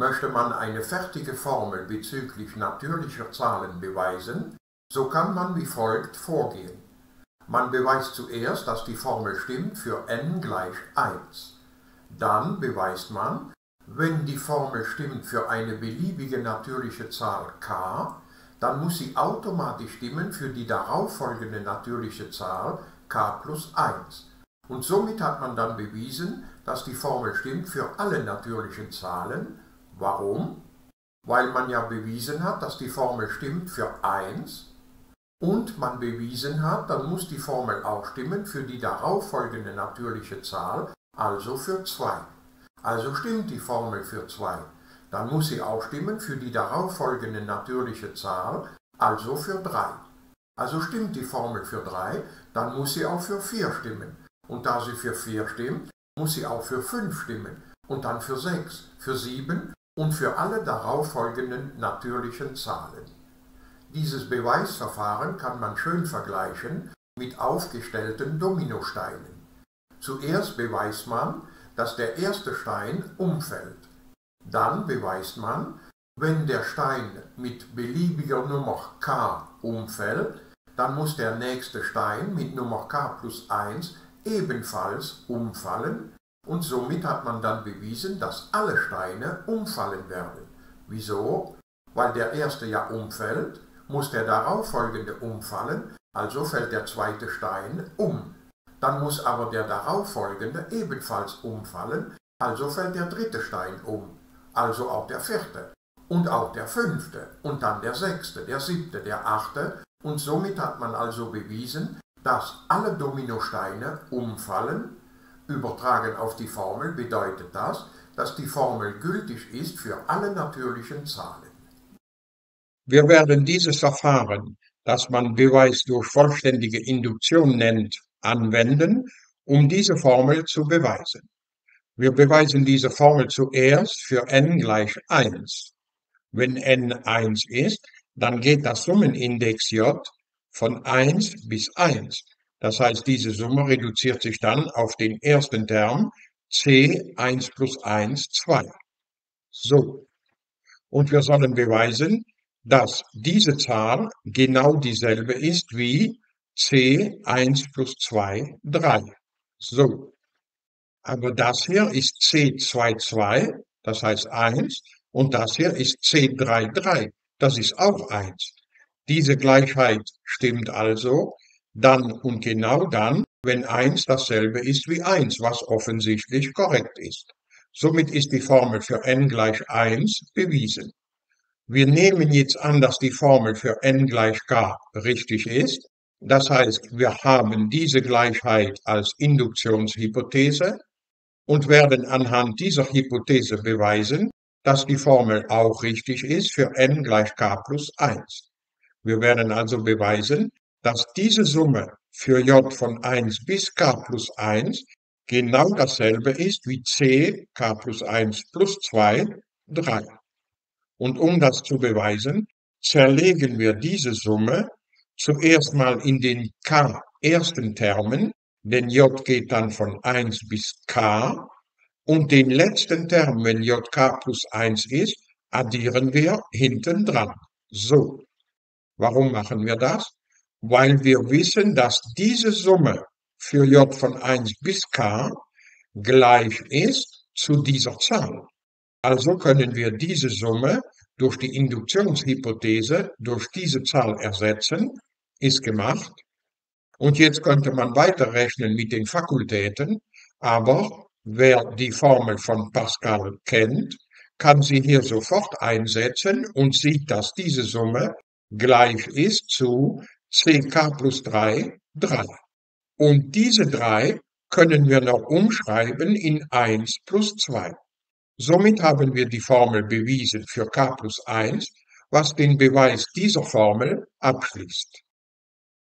Möchte man eine fertige Formel bezüglich natürlicher Zahlen beweisen, so kann man wie folgt vorgehen. Man beweist zuerst, dass die Formel stimmt für n gleich 1. Dann beweist man, wenn die Formel stimmt für eine beliebige natürliche Zahl k, dann muss sie automatisch stimmen für die darauffolgende natürliche Zahl k plus 1. Und somit hat man dann bewiesen, dass die Formel stimmt für alle natürlichen Zahlen. Warum? Weil man ja bewiesen hat, dass die Formel stimmt für 1 und man bewiesen hat, dann muss die Formel auch stimmen für die darauffolgende natürliche Zahl, also für 2. Also stimmt die Formel für 2. Dann muss sie auch stimmen für die darauffolgende natürliche Zahl, also für 3. Also stimmt die Formel für 3, dann muss sie auch für 4 stimmen. Und da sie für 4 stimmt, muss sie auch für 5 stimmen und dann für 6, für 7 und für alle darauffolgenden natürlichen Zahlen. Dieses Beweisverfahren kann man schön vergleichen mit aufgestellten Dominosteinen. Zuerst beweist man, dass der erste Stein umfällt. Dann beweist man, wenn der Stein mit beliebiger Nummer k umfällt, dann muss der nächste Stein mit Nummer k plus 1 ebenfalls umfallen und somit hat man dann bewiesen, dass alle Steine umfallen werden. Wieso? Weil der erste ja umfällt, muss der darauffolgende umfallen, also fällt der zweite Stein um. Dann muss aber der darauffolgende ebenfalls umfallen, also fällt der dritte Stein um, also auch der vierte und auch der fünfte und dann der sechste, der siebte, der achte und somit hat man also bewiesen, dass alle Dominosteine umfallen. Übertragen auf die Formel bedeutet das, dass die Formel gültig ist für alle natürlichen Zahlen. Wir werden dieses Verfahren, das man Beweis durch vollständige Induktion nennt, anwenden, um diese Formel zu beweisen. Wir beweisen diese Formel zuerst für n gleich 1. Wenn n 1 ist, dann geht das Summenindex j von 1 bis 1. Das heißt, diese Summe reduziert sich dann auf den ersten Term c 1 plus 1, 2. So. Und wir sollen beweisen, dass diese Zahl genau dieselbe ist wie c 1 plus 2, 3. So. Aber das hier ist c2, 2, das heißt 1, und das hier ist c3, 3, das ist auch 1. Diese Gleichheit stimmt also dann und genau dann, wenn 1 dasselbe ist wie 1, was offensichtlich korrekt ist. Somit ist die Formel für n gleich 1 bewiesen. Wir nehmen jetzt an, dass die Formel für n gleich k richtig ist. Das heißt, wir haben diese Gleichheit als Induktionshypothese und werden anhand dieser Hypothese beweisen, dass die Formel auch richtig ist für n gleich k plus 1. Wir werden also beweisen, dass diese Summe für j von 1 bis k plus 1 genau dasselbe ist wie c k plus 1 plus 2, 3. Und um das zu beweisen, zerlegen wir diese Summe zuerst mal in den k ersten Termen, denn j geht dann von 1 bis k, und den letzten Term, wenn jk plus 1 ist, addieren wir hinten dran. So. Warum machen wir das? Weil wir wissen, dass diese Summe für j von 1 bis k gleich ist zu dieser Zahl. Also können wir diese Summe durch die Induktionshypothese durch diese Zahl ersetzen, ist gemacht. Und jetzt könnte man weiterrechnen mit den Fakultäten, aber wer die Formel von Pascal kennt, kann sie hier sofort einsetzen und sieht, dass diese Summe gleich ist zu ck plus 3, 3. Und diese 3 können wir noch umschreiben in 1 plus 2. Somit haben wir die Formel bewiesen für k plus 1, was den Beweis dieser Formel abschließt.